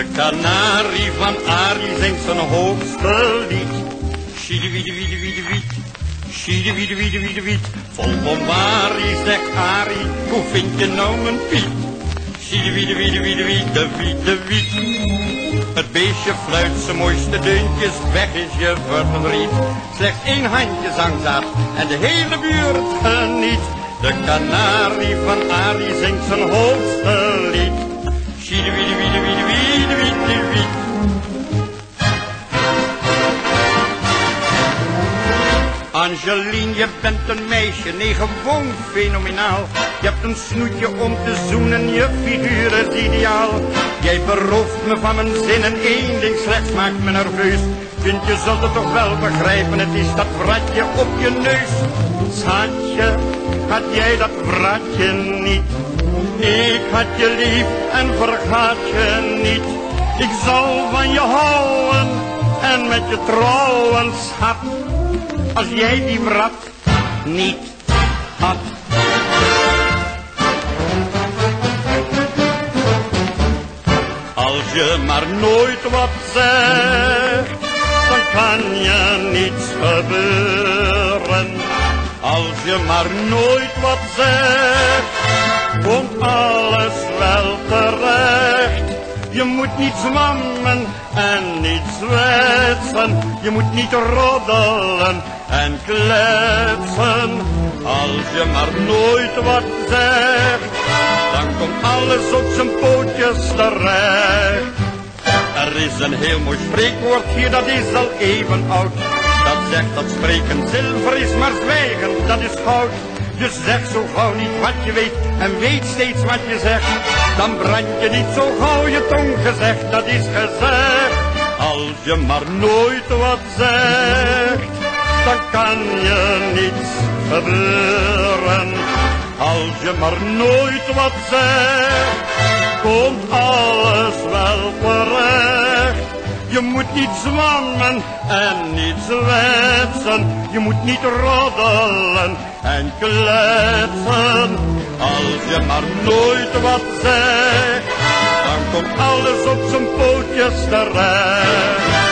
De kanarie van Arie zingt zijn hoogste lied. Schiede wiede wiede wiede wied. Schiede wiede wiede wiede wied. Vol bombarie zegt Arie, hoe vind je nou mijn Piet? Schiede wiede wiede wiede wied, de wied de wied. Het beestje fluit zijn mooiste deuntjes, weg is je verdriet. Slechts één handje zangzaad en de hele buurt geniet. De kanarie van Arie zingt zijn hoogste lied. Schiede Angeline, je bent een meisje, nee gewoon fenomenaal. Je hebt een snoetje om te zoenen, je figuur is ideaal. Jij berooft me van mijn zinnen, één ding slechts maakt me nerveus. Vind je zult het toch wel begrijpen, het is dat vratje op je neus. Schatje, had jij dat vratje niet? Ik had je lief en vergaat je niet. Ik zal van je houden en met je trouwen, schat als jij die wrat niet had. Als je maar nooit wat zegt, dan kan je niets gebeuren. Als je maar nooit wat zegt, komt alles wel terecht. Je moet niet zwammen en niet Je moet niet roddelen en kletsen. Als je maar nooit wat zegt, dan komt alles op zijn pootjes terecht. Er is een heel mooi spreekwoord hier, dat is al even oud. Dat zegt dat spreken zilver is, maar zwijgen, dat is goud. Dus zeg zo gauw niet wat je weet en weet steeds wat je zegt. Dan brand je niet zo gauw je tong gezegd, dat is gezegd. Je maar nooit wat zegt, dan kan je niets gebeuren. Als je maar nooit wat zegt, komt alles wel terecht. Je moet niet zwammen en niet zwetsen. Je moet niet roddelen en kletsen. Als je maar nooit wat zegt, komt alles op zijn pootjes terecht.